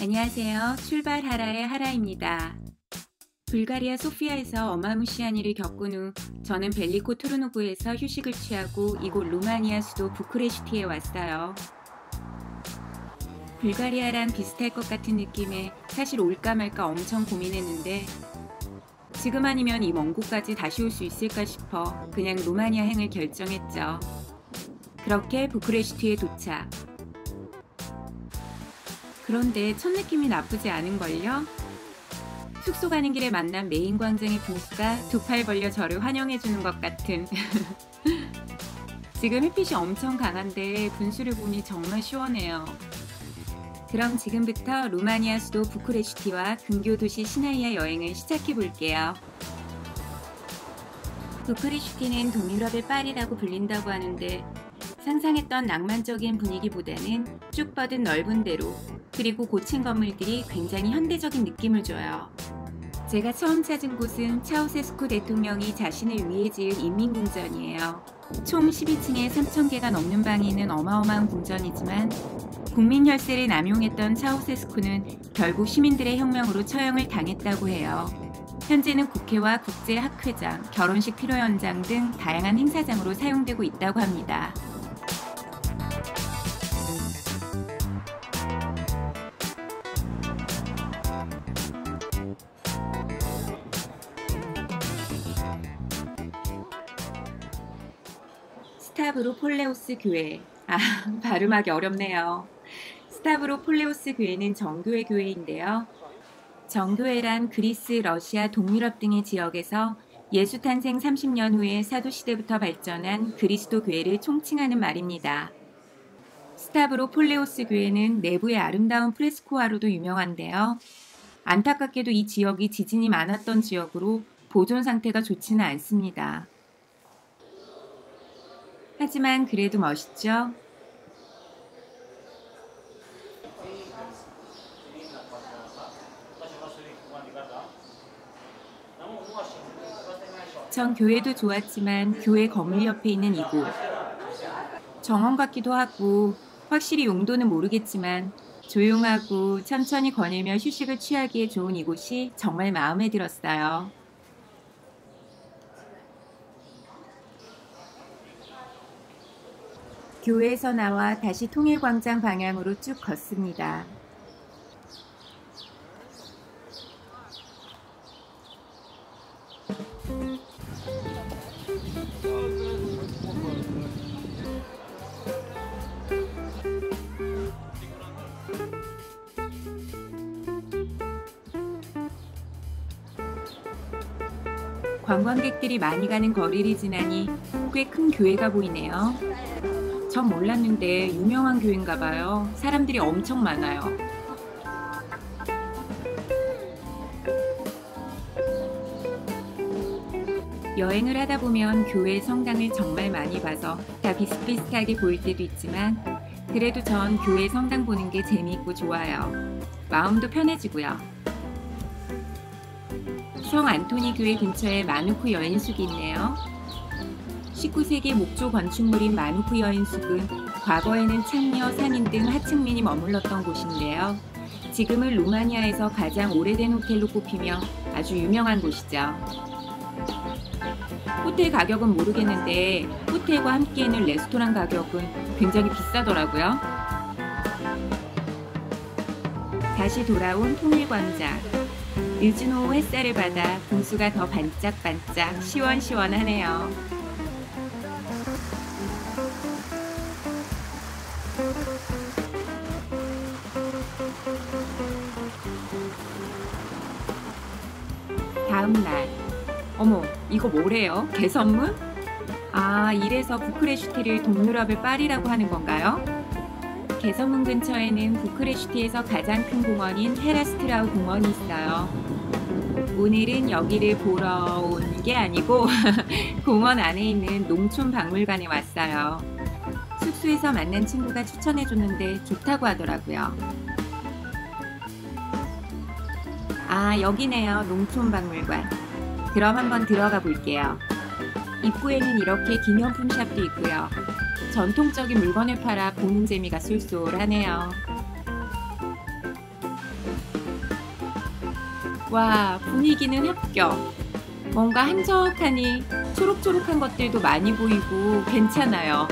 안녕하세요. 출발하라의 하라입니다. 불가리아 소피아에서 어마무시한 일을 겪은 후 저는 벨리코 토르노브에서 휴식을 취하고 이곳 루마니아 수도 부크레슈티에 왔어요. 불가리아랑 비슷할 것 같은 느낌에 사실 올까 말까 엄청 고민했는데 지금 아니면 이 먼 곳까지 다시 올 수 있을까 싶어 그냥 루마니아 행을 결정했죠. 그렇게 부크레슈티에 도착. 그런데 첫 느낌이 나쁘지 않은걸요? 숙소 가는 길에 만난 메인 광장의 분수가 두 팔 벌려 저를 환영해주는 것 같은 지금 햇빛이 엄청 강한데 분수를 보니 정말 시원해요. 그럼 지금부터 루마니아 수도 부크레슈티와 근교 도시 시나이아 여행을 시작해 볼게요. 부크레슈티는 동유럽의 파리라고 불린다고 하는데 상상했던 낭만적인 분위기보다는 쭉 뻗은 넓은 대로 그리고 고층 건물들이 굉장히 현대적인 느낌을 줘요. 제가 처음 찾은 곳은 차우세스쿠 대통령이 자신을 위해 지은 인민궁전이에요. 총 12층에 3,000개가 넘는 방이 있는 어마어마한 궁전이지만 국민 혈세를 남용했던 차우세스쿠는 결국 시민들의 혁명으로 처형을 당했다고 해요. 현재는 국회와 국제학회장, 결혼식 피로 현장 등 다양한 행사장으로 사용되고 있다고 합니다. 스타브로 폴레오스 교회. 아, 발음하기 어렵네요. 스타브로 폴레오스 교회는 정교회 교회인데요. 정교회란 그리스, 러시아, 동유럽 등의 지역에서 예수 탄생 30년 후에 사도시대부터 발전한 그리스도 교회를 총칭하는 말입니다. 스타브로 폴레오스 교회는 내부의 아름다운 프레스코화로도 유명한데요. 안타깝게도 이 지역이 지진이 많았던 지역으로 보존 상태가 좋지는 않습니다. 하지만 그래도 멋있죠? 전 교회도 좋았지만 교회 건물 옆에 있는 이곳. 정원 같기도 하고 확실히 용도는 모르겠지만 조용하고 천천히 거닐며 휴식을 취하기에 좋은 이곳이 정말 마음에 들었어요. 교회에서 나와 다시 통일광장 방향으로 쭉 걷습니다. 관광객들이 많이 가는 거리를 지나니 꽤 큰 교회가 보이네요. 전 몰랐는데 유명한 교회인가 봐요. 사람들이 엄청 많아요. 여행을 하다 보면 교회 성당을 정말 많이 봐서 다 비슷비슷하게 보일 때도 있지만 그래도 전 교회 성당 보는 게 재미있고 좋아요. 마음도 편해지고요. 성 안토니 교회 근처에 마누쿠 여인숙이 있네요. 19세기 목조 건축물인 마누프 여인숙은 과거에는 창녀, 상인 등 하층민이 머물렀던 곳인데요. 지금은 루마니아에서 가장 오래된 호텔로 꼽히며 아주 유명한 곳이죠. 호텔 가격은 모르겠는데 호텔과 함께 있는 레스토랑 가격은 굉장히 비싸더라고요. 다시 돌아온 통일광장. 늦은 오후 햇살을 받아 분수가 더 반짝반짝 시원시원하네요. 어머 이거 뭐래요? 개선문? 아 이래서 부크레슈티를 동유럽의 파리라고 하는 건가요? 개선문 근처에는 부크레슈티에서 가장 큰 공원인 헤라스트라우 공원이 있어요. 오늘은 여기를 보러 온 게 아니고 공원 안에 있는 농촌 박물관에 왔어요. 숙소에서 만난 친구가 추천해줬는데 좋다고 하더라고요. 아, 여기네요. 농촌 박물관. 그럼 한번 들어가 볼게요. 입구에는 이렇게 기념품 샵도 있고요. 전통적인 물건을 팔아 보는 재미가 쏠쏠하네요. 와, 분위기는 합격. 뭔가 한적하니 초록초록한 것들도 많이 보이고 괜찮아요.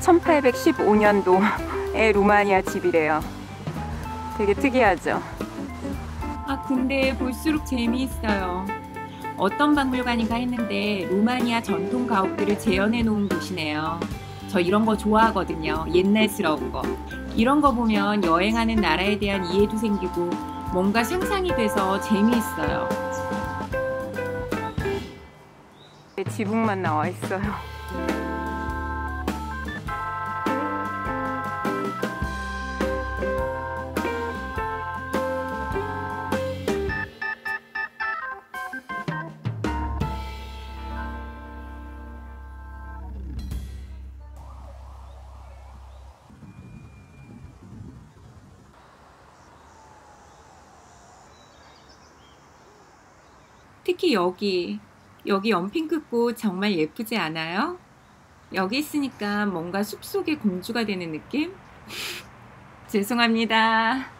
(1815년도의) 루마니아 집이래요 되게 특이하죠. 아 근데 볼수록 재미있어요. 어떤 박물관인가 했는데 루마니아 전통 가옥들을 재현해 놓은 곳이네요. 저 이런 거 좋아하거든요. 옛날스러운 거. 이런 거 보면 여행하는 나라에 대한 이해도 생기고 뭔가 상상이 돼서 재미있어요. 지붕만 나와 있어요. 특히 여기 여기 연핑크꽃 정말 예쁘지 않아요? 여기 있으니까 뭔가 숲속의 공주가 되는 느낌? 죄송합니다.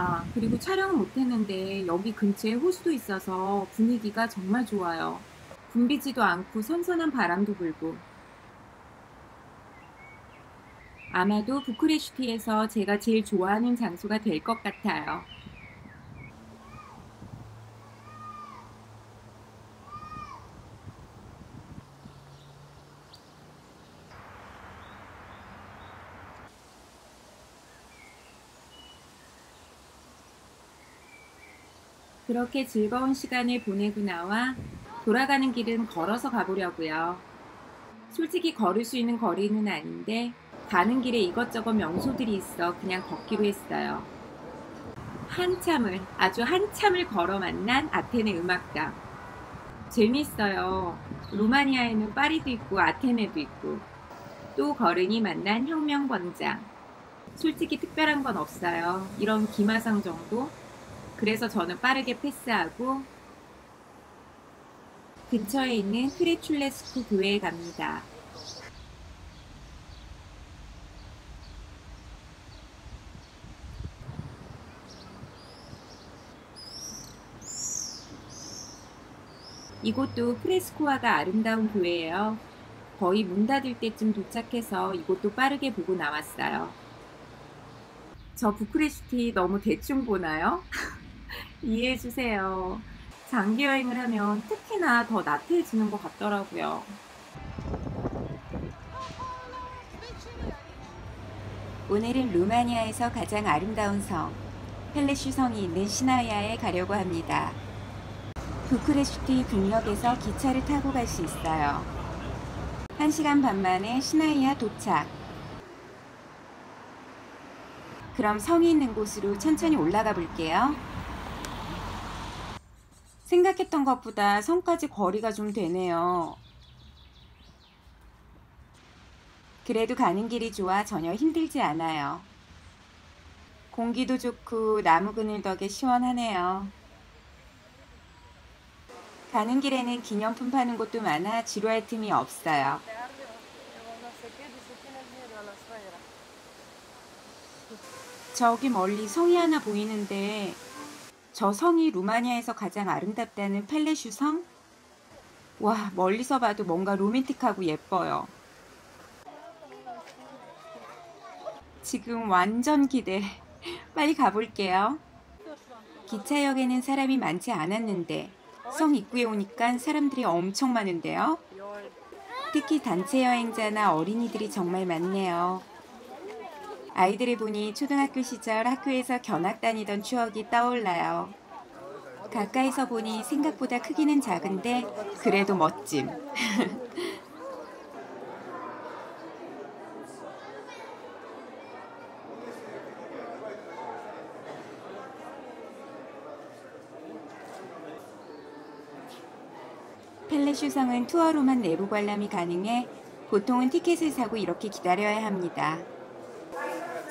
아, 그리고 촬영은 못했는데 여기 근처에 호수도 있어서 분위기가 정말 좋아요. 붐비지도 않고 선선한 바람도 불고. 아마도 부크레슈티에서 제가 제일 좋아하는 장소가 될 것 같아요. 그렇게 즐거운 시간을 보내고 나와 돌아가는 길은 걸어서 가보려고요. 솔직히 걸을 수 있는 거리는 아닌데 가는 길에 이것저것 명소들이 있어 그냥 걷기로 했어요. 한참을 아주 한참을 걸어 만난 아테네 음악당. 재밌어요. 루마니아에는 파리도 있고 아테네도 있고 또 걸으니 만난 혁명광장. 솔직히 특별한 건 없어요. 이런 기마상 정도 그래서 저는 빠르게 패스하고 근처에 있는 크레출레스쿠 교회에 갑니다. 이곳도 프레스코아가 아름다운 교회예요. 거의 문 닫을 때쯤 도착해서 이곳도 빠르게 보고 나왔어요. 저 부크레슈티 너무 대충 보나요? 이해해 주세요. 장기 여행을 하면 특히나 더 나태해지는 것 같더라고요. 오늘은 루마니아에서 가장 아름다운 성, 펠레슈 성이 있는 시나이아에 가려고 합니다. 부크레슈티 북역에서 기차를 타고 갈 수 있어요. 1시간 반 만에 시나이아 도착. 그럼 성이 있는 곳으로 천천히 올라가 볼게요. 생각했던 것보다 성까지 거리가 좀 되네요. 그래도 가는 길이 좋아 전혀 힘들지 않아요. 공기도 좋고 나무 그늘 덕에 시원하네요. 가는 길에는 기념품 파는 곳도 많아 지루할 틈이 없어요. 저기 멀리 성이 하나 보이는데 저 성이 루마니아에서 가장 아름답다는 펠레슈 성? 와, 멀리서 봐도 뭔가 로맨틱하고 예뻐요. 지금 완전 기대. 빨리 가볼게요. 기차역에는 사람이 많지 않았는데 성 입구에 오니까 사람들이 엄청 많은데요. 특히 단체 여행자나 어린이들이 정말 많네요. 아이들을 보니 초등학교 시절 학교에서 견학 다니던 추억이 떠올라요. 가까이서 보니 생각보다 크기는 작은데 그래도 멋짐. 펠레슈성은 투어로만 내부 관람이 가능해 보통은 티켓을 사고 이렇게 기다려야 합니다.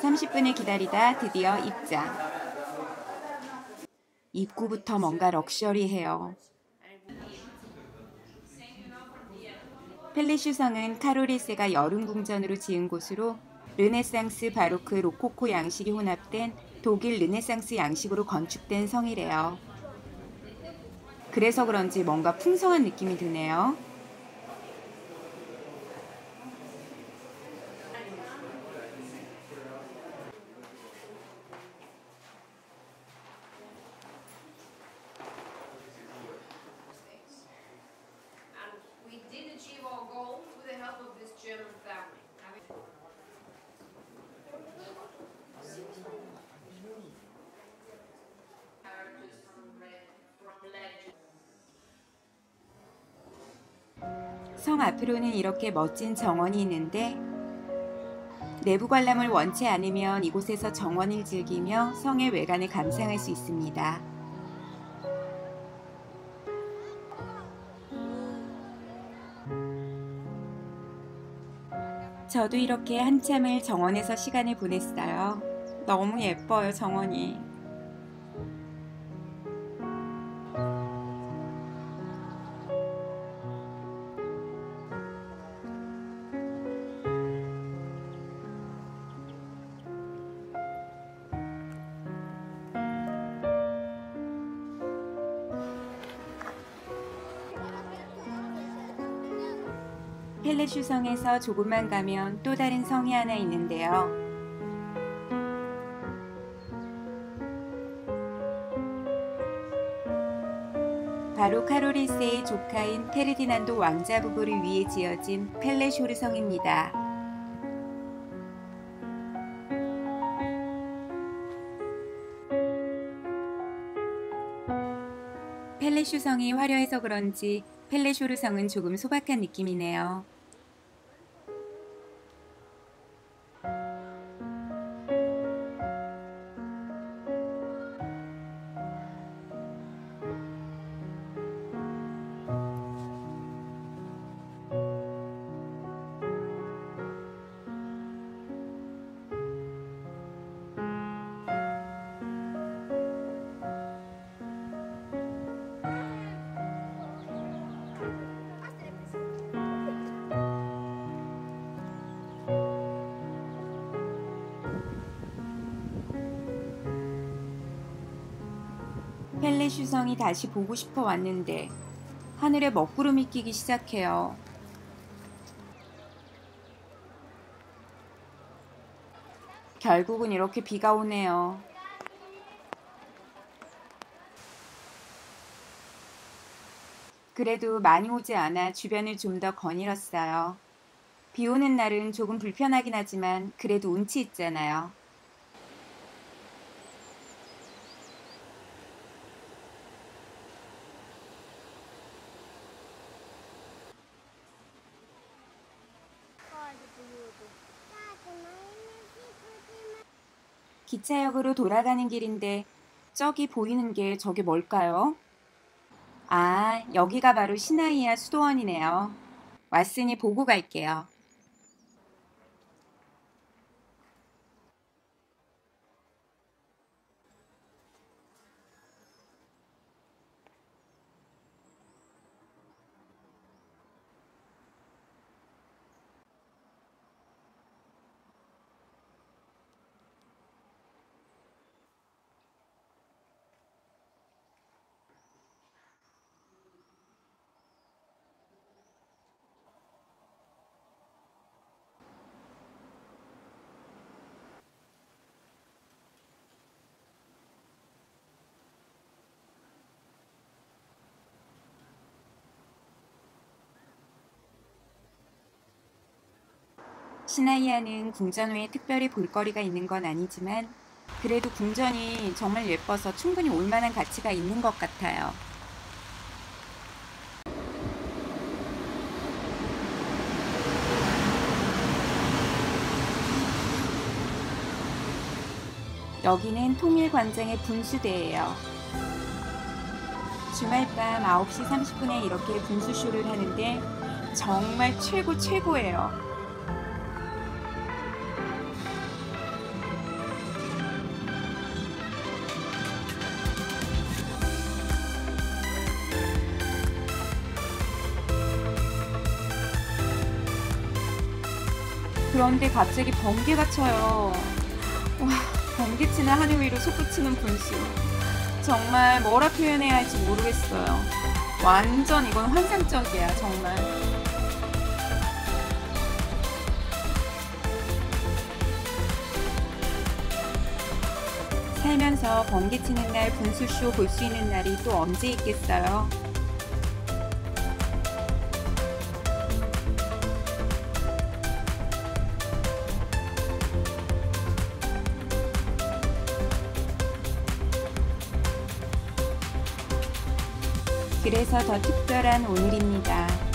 30분을 기다리다 드디어 입장. 입구부터 뭔가 럭셔리해요. 펠레슈성은 카롤 1세가 여름 궁전으로 지은 곳으로 르네상스 바로크 로코코 양식이 혼합된 독일 르네상스 양식으로 건축된 성이래요. 그래서 그런지 뭔가 풍성한 느낌이 드네요. 성 앞으로는 이렇게 멋진 정원이 있는데 내부 관람을 원치 않으면 이곳에서 정원을 즐기며 성의 외관을 감상할 수 있습니다. 저도 이렇게 한참을 정원에서 시간을 보냈어요. 너무 예뻐요, 정원이. 펠레슈 성에서 조금만 가면 또 다른 성이 하나 있는데요. 바로 카로리스의 조카인 페르디난도 왕자 부부를 위해 지어진 펠레쇼르 성입니다. 펠레슈 성이 화려해서 그런지 펠레쇼르 성은 조금 소박한 느낌이네요. 펠레슈 성이 다시 보고 싶어 왔는데 하늘에 먹구름이 끼기 시작해요. 결국은 이렇게 비가 오네요. 그래도 많이 오지 않아 주변을 좀 더 거닐었어요. 비 오는 날은 조금 불편하긴 하지만 그래도 운치 있잖아요. 기차역으로 돌아가는 길인데 저기 보이는 게 저게 뭘까요? 아, 여기가 바로 시나이아 수도원이네요. 왔으니 보고 갈게요. 시나이아는 궁전 외에 특별히 볼거리가 있는 건 아니지만 그래도 궁전이 정말 예뻐서 충분히 올 만한 가치가 있는 것 같아요. 여기는 통일광장의 분수대예요. 주말 밤 9시 30분에 이렇게 분수쇼를 하는데 정말 최고 최고예요. 그런데 갑자기 번개가 쳐요. 와, 번개 치는 하늘 위로 솟구치는 분수. 정말 뭐라 표현해야 할지 모르겠어요. 완전 이건 환상적이야, 정말. 살면서 번개 치는 날 분수쇼 볼 수 있는 날이 또 언제 있겠어요? 그래서 더 특별한 오늘입니다.